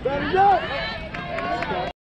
Stand go!